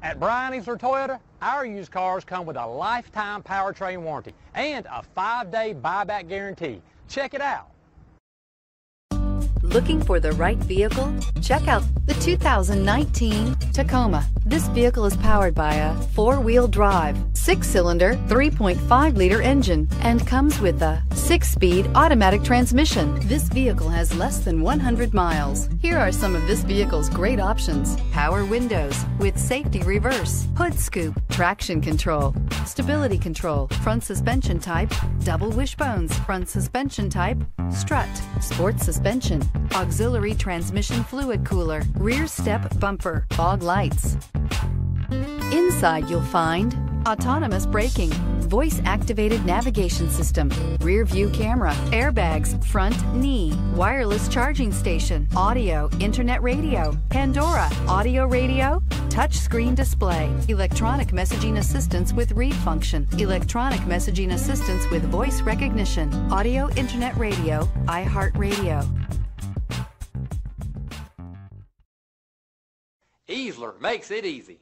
At Bryan Easler Toyota, our used cars come with a lifetime powertrain warranty and a five-day buyback guarantee. Check it out. Looking for the right vehicle? Check out the 2019 Tacoma. This vehicle is powered by a four-wheel drive, six-cylinder, 3.5-liter engine, and comes with a six-speed automatic transmission. This vehicle has less than 100 miles. Here are some of this vehicle's great options. Power windows with safety reverse, hood scoop, traction control, stability control, front suspension type, double wishbones, front suspension type, strut, sports suspension, auxiliary transmission fluid cooler, rear step bumper, fog lights. Inside you'll find autonomous braking, voice activated navigation system, rear view camera, airbags, front knee, wireless charging station, audio, internet radio, Pandora, audio radio, touchscreen display, electronic messaging assistance with read function, electronic messaging assistance with voice recognition, audio, internet radio, iHeartRadio. Easler makes it easy.